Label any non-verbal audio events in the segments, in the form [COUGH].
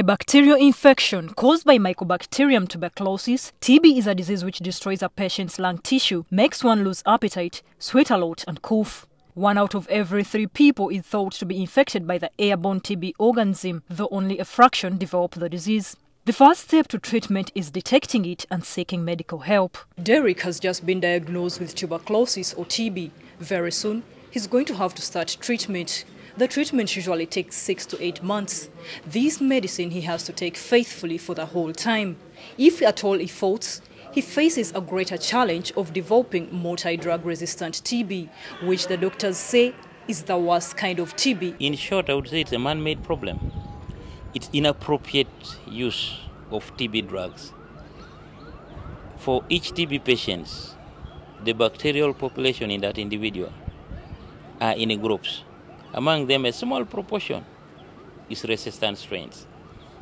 A bacterial infection caused by Mycobacterium tuberculosis, TB is a disease which destroys a patient's lung tissue, makes one lose appetite, sweat a lot, and cough. One out of every three people is thought to be infected by the airborne TB organism, though only a fraction develop the disease. The first step to treatment is detecting it and seeking medical help. Derek has just been diagnosed with tuberculosis or TB. Very soon, he's going to have to start treatment. The treatment usually takes six to eight months. This medicine he has to take faithfully for the whole time. If at all he faults, he faces a greater challenge of developing multi-drug resistant TB, which the doctors say is the worst kind of TB. In short, I would say it's a man-made problem. It's inappropriate use of TB drugs. For each TB patient, the bacterial population in that individual are in groups. Among them, a small proportion is resistant strains.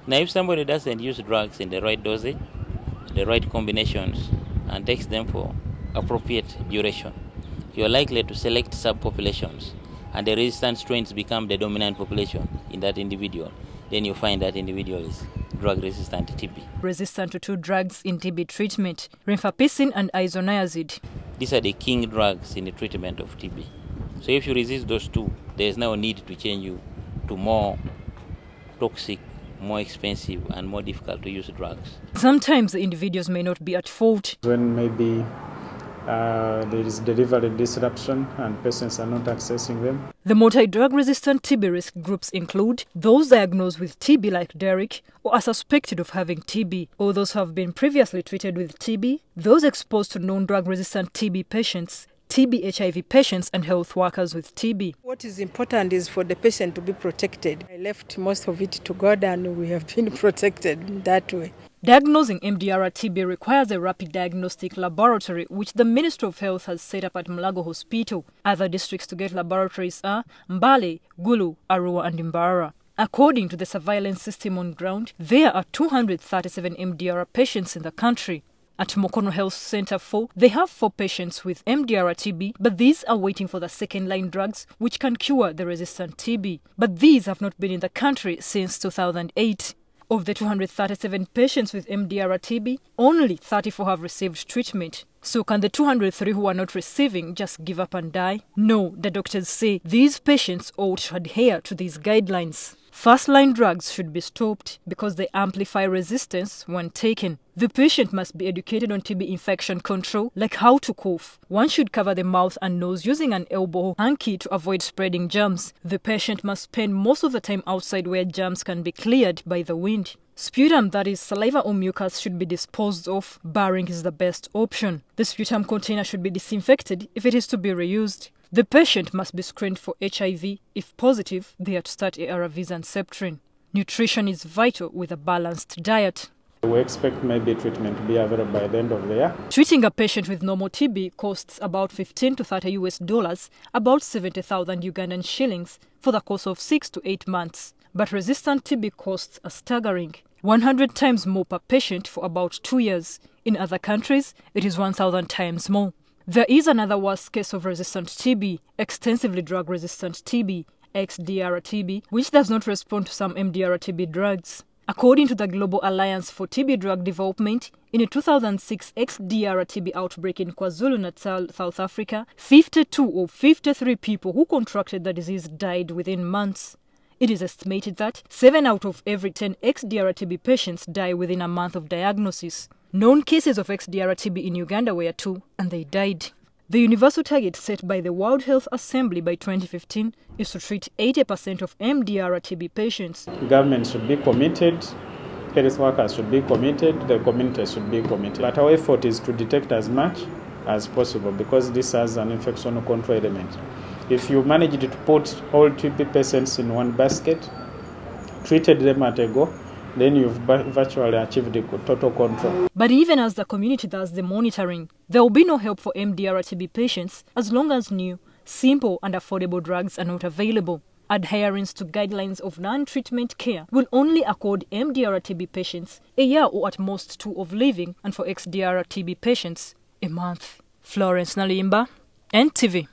Now, if somebody doesn't use drugs in the right dosage, the right combinations, and takes them for appropriate duration, you are likely to select subpopulations, and the resistant strains become the dominant population in that individual. Then you find that individual is drug resistant TB. Resistant to two drugs in TB treatment, rifampicin and isoniazid. These are the king drugs in the treatment of TB. So if you resist those two, there is no need to change you to more toxic, more expensive, and more difficult to use drugs. Sometimes the individuals may not be at fault. When maybe uh, there is delivery disruption and patients are not accessing them. The multi-drug resistant TB risk groups include those diagnosed with TB like Derek or are suspected of having TB, or those who have been previously treated with TB, those exposed to non-drug resistant TB patients, TB HIV patients and health workers with TB. What is important is for the patient to be protected. I left most of it to God and we have been [LAUGHS] protected that way. Diagnosing MDR TB requires a rapid diagnostic laboratory which the Ministry of Health has set up at Mulago Hospital. Other districts to get laboratories are Mbale, Gulu, Arua and Mbarara. According to the surveillance system on ground, there are 237 MDR patients in the country. At Mukono Health Center 4, they have four patients with MDR TB, but these are waiting for the second line drugs which can cure the resistant TB. But these have not been in the country since 2008. Of the 237 patients with MDR TB, only 34 have received treatment. So can the 203 who are not receiving just give up and die? No, the doctors say these patients ought to adhere to these guidelines. First line drugs should be stopped because they amplify resistance when taken. The patient must be educated on TB infection control, like how to cough. One should cover the mouth and nose using an elbow hanky to avoid spreading germs. The patient must spend most of the time outside where germs can be cleared by the wind. Sputum, that is saliva or mucus, should be disposed of. Barring is the best option. The sputum container should be disinfected if it is to be reused. The patient must be screened for HIV. If positive, they are to start ARVs and Septrin. Nutrition is vital with a balanced diet. We expect maybe treatment to be available by the end of the year. Treating a patient with normal TB costs about 15 to 30 US dollars, about 70,000 Ugandan shillings, for the course of 6 to 8 months. But resistant TB costs are staggering 100 times more per patient for about 2 years. In other countries, it is 1,000 times more. There is another worst case of resistant TB, extensively drug resistant TB, XDR TB, which does not respond to some MDR TB drugs. According to the Global Alliance for TB Drug Development, in a 2006 XDR TB outbreak in KwaZulu-Natal, South Africa, 52 of 53 people who contracted the disease died within months. It is estimated that 7 out of every 10 XDR TB patients die within a month of diagnosis. Known cases of XDR TB in Uganda were two, and they died. The universal target set by the World Health Assembly by 2015 is to treat 80% of MDR TB patients. Government should be committed, health workers should be committed, the community should be committed. But our effort is to detect as much as possible because this has an infection control element. If you manage to put all TB patients in one basket, treated them at a go, then you've virtually achieved total control. But even as the community does the monitoring, there will be no help for MDR-TB patients as long as new, simple and affordable drugs are not available. Adherence to guidelines of non-treatment care will only accord MDR-TB patients a year or at most two of living and for XDR-TB patients a month. Florence Nalimba, NTV.